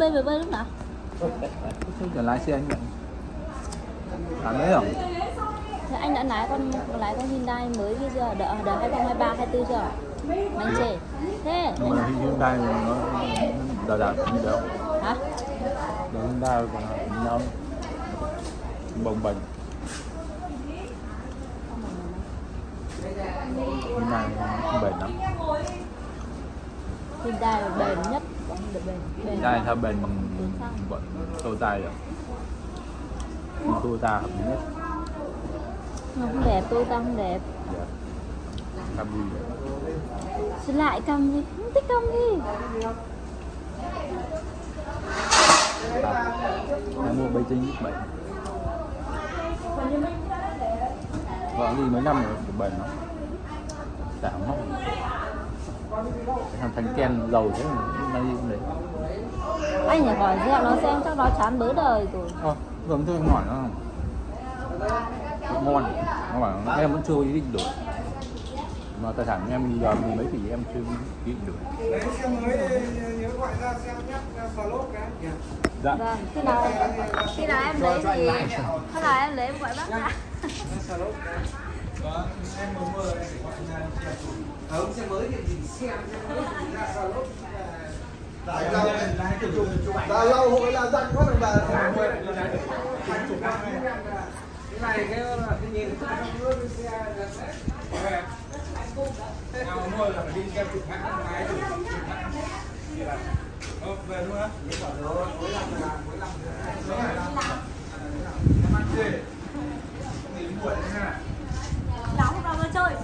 bơi về bơi lúc nào giờ lái xe anh vậy Làm đấy không? Thế anh đã lái con lái con Hyundai mới kia chưa đợi đợi 2023 24 chưa anh chê. Thế Nhưng mà Hyundai nó đào đào như đâu hả? Đồ Hyundai còn nhau Bồng bềnh. Hyundai bền lắm. Hyundai bền nhất còn được bền bền Hyundai sao bền bằng bọn Toyota rồi Nhưng Toyota hợp lý nhất. Không đẹp tôi tao không đẹp. Dạ. Camry xin lại cầm đi không thích cầm đi Em mua bay trên bệnh. Vợ đi mấy năm rồi, bền lắm Giảm không Thằng thành Ken giàu thế mà nay đi cũng đấy? Anh phải hỏi dẹo nó xem chắc nó chán bớ đời rồi. Ờ, vâng thôi em hỏi nó. Không Ngon Nó bảo em vẫn chưa có ý định đổi. Mà tài sản em giờ mười mấy tỷ em chưa ý định đổi. Lấy xe mới nhớ gọi ra xem nhé, slot cái. Dạ. Vâng khi nào khi nào em lấy thì khi nào em lấy em gọi bác cái. Vâng, em mới mơ này gọi ra Không, xe mới thì mình xem ra. Đại lâu Đại lâu hội là dặn có được bà Cái này cái là cái nhìn trong nước cái xe là sẽ Nào mua là phải đi xem chụp hãng máy chụp hãng về luôn á? Cuối năm là cuối năm Em ăn gì? Nghỉ buổi thế nào? cháu không đâu chơi Cháu hết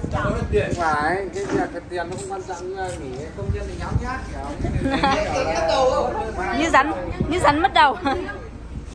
tiền phải, cái việc cái tiền nó không quan trọng nghỉ công nhân thì nháo nhác kiểu. Như rắn như rắn mất đầu